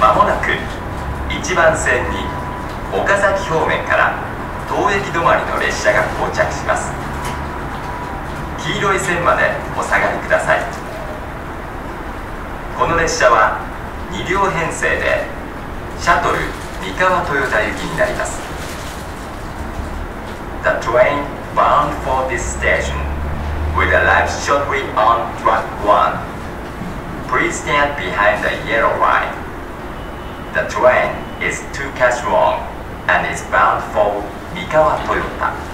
まもなく1番線に岡崎方面から当駅止まりの列車が到着します黄色い線までお下がりくださいこの列車は2両編成でシャトル三河豊田行きになります The train bound for this station will arrive shortly on track 1 Please stand behind the yellow line The train is two cars long and is bound for Mikawa Toyota.